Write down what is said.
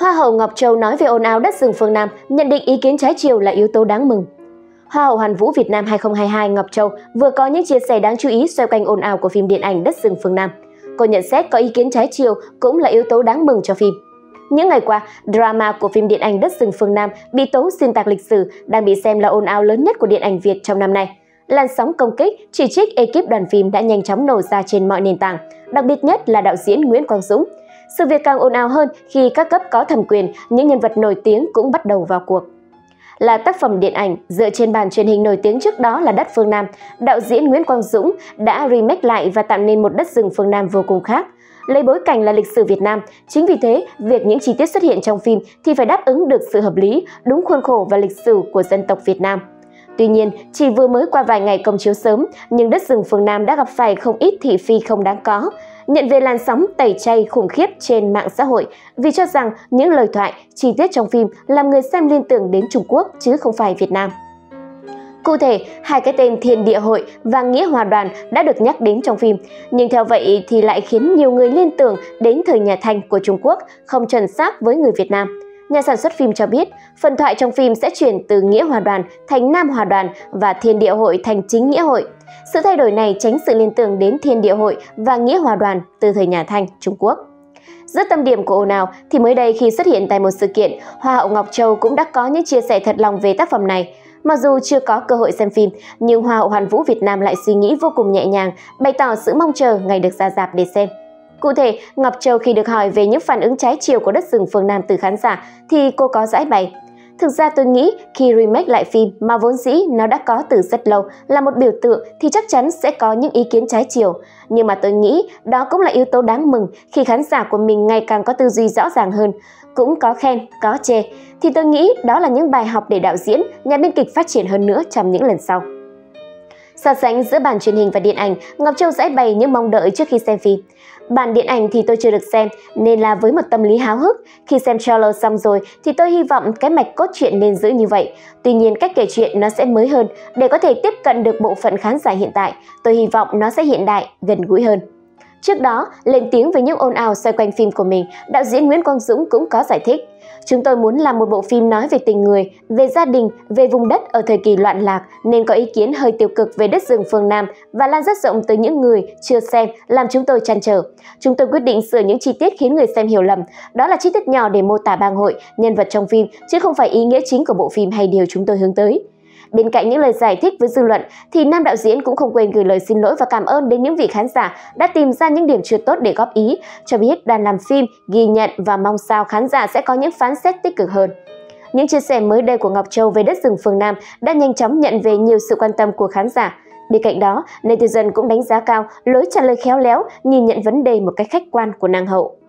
Hoa hậu Ngọc Châu nói về ồn ào đất rừng phương Nam, nhận định ý kiến trái chiều là yếu tố đáng mừng. Hoa hậu Hoàn Vũ Việt Nam 2022 Ngọc Châu vừa có những chia sẻ đáng chú ý xoay quanh ồn ào của phim điện ảnh Đất rừng phương Nam. Cô nhận xét có ý kiến trái chiều cũng là yếu tố đáng mừng cho phim. Những ngày qua, drama của phim điện ảnh Đất rừng phương Nam bị tố xuyên tạc lịch sử đang bị xem là ồn ào lớn nhất của điện ảnh Việt trong năm nay. Làn sóng công kích, chỉ trích ekip đoàn phim đã nhanh chóng nổ ra trên mọi nền tảng, đặc biệt nhất là đạo diễn Nguyễn Quang Dũng. Sự việc càng ồn ào hơn khi các cấp có thẩm quyền, những nhân vật nổi tiếng cũng bắt đầu vào cuộc là tác phẩm điện ảnh dựa trên bản truyền hình nổi tiếng trước đó là Đất Phương Nam. Đạo diễn Nguyễn Quang Dũng đã remake lại và tạo nên một đất rừng phương Nam vô cùng khác. Lấy bối cảnh là lịch sử Việt Nam, chính vì thế, việc những chi tiết xuất hiện trong phim thì phải đáp ứng được sự hợp lý, đúng khuôn khổ và lịch sử của dân tộc Việt Nam. Tuy nhiên, chỉ vừa mới qua vài ngày công chiếu sớm, nhưng đất rừng phương Nam đã gặp phải không ít thị phi không đáng có, nhận về làn sóng tẩy chay khủng khiếp trên mạng xã hội vì cho rằng những lời thoại, chi tiết trong phim làm người xem liên tưởng đến Trung Quốc chứ không phải Việt Nam. Cụ thể, hai cái tên Thiên Địa Hội và Nghĩa Hòa Đoàn đã được nhắc đến trong phim, nhưng theo vậy thì lại khiến nhiều người liên tưởng đến thời nhà Thanh của Trung Quốc không chuẩn xác với người Việt Nam. Nhà sản xuất phim cho biết, phần thoại trong phim sẽ chuyển từ Nghĩa Hòa Đoàn thành Nam Hòa Đoàn và Thiên Địa Hội thành Chính Nghĩa Hội. Sự thay đổi này tránh sự liên tưởng đến Thiên Địa Hội và Nghĩa Hòa Đoàn từ thời nhà Thanh, Trung Quốc. Rất tâm điểm của ồn ào thì mới đây khi xuất hiện tại một sự kiện, Hoa hậu Ngọc Châu cũng đã có những chia sẻ thật lòng về tác phẩm này. Mặc dù chưa có cơ hội xem phim, nhưng Hoa hậu Hoàn Vũ Việt Nam lại suy nghĩ vô cùng nhẹ nhàng, bày tỏ sự mong chờ ngày được ra dạp để xem. Cụ thể, Ngọc Châu khi được hỏi về những phản ứng trái chiều của đất rừng phương Nam từ khán giả thì cô có giải bày. Thực ra tôi nghĩ khi remake lại phim mà vốn dĩ nó đã có từ rất lâu là một biểu tượng thì chắc chắn sẽ có những ý kiến trái chiều. Nhưng mà tôi nghĩ đó cũng là yếu tố đáng mừng khi khán giả của mình ngày càng có tư duy rõ ràng hơn. Cũng có khen, có chê. Thì tôi nghĩ đó là những bài học để đạo diễn, nhà biên kịch phát triển hơn nữa trong những lần sau. So sánh giữa bản truyền hình và điện ảnh, Ngọc Châu giải bày những mong đợi trước khi xem phim. Bản điện ảnh thì tôi chưa được xem, nên là với một tâm lý háo hức, khi xem trailer xong rồi thì tôi hy vọng cái mạch cốt truyện nên giữ như vậy. Tuy nhiên cách kể chuyện nó sẽ mới hơn để có thể tiếp cận được bộ phận khán giả hiện tại. Tôi hy vọng nó sẽ hiện đại, gần gũi hơn. Trước đó, lên tiếng về những ồn ào xoay quanh phim của mình, đạo diễn Nguyễn Quang Dũng cũng có giải thích. Chúng tôi muốn làm một bộ phim nói về tình người, về gia đình, về vùng đất ở thời kỳ loạn lạc nên có ý kiến hơi tiêu cực về đất rừng phương Nam và lan rất rộng tới những người chưa xem làm chúng tôi chăn trở. Chúng tôi quyết định sửa những chi tiết khiến người xem hiểu lầm. Đó là chi tiết nhỏ để mô tả bang hội, nhân vật trong phim chứ không phải ý nghĩa chính của bộ phim hay điều chúng tôi hướng tới. Bên cạnh những lời giải thích với dư luận thì nam đạo diễn cũng không quên gửi lời xin lỗi và cảm ơn đến những vị khán giả đã tìm ra những điểm chưa tốt để góp ý, cho biết đoàn làm phim ghi nhận và mong sao khán giả sẽ có những phán xét tích cực hơn. Những chia sẻ mới đây của Ngọc Châu về đất rừng phương Nam đã nhanh chóng nhận về nhiều sự quan tâm của khán giả. Bên cạnh đó, netizen cũng đánh giá cao lối trả lời khéo léo, nhìn nhận vấn đề một cách khách quan của nàng hậu.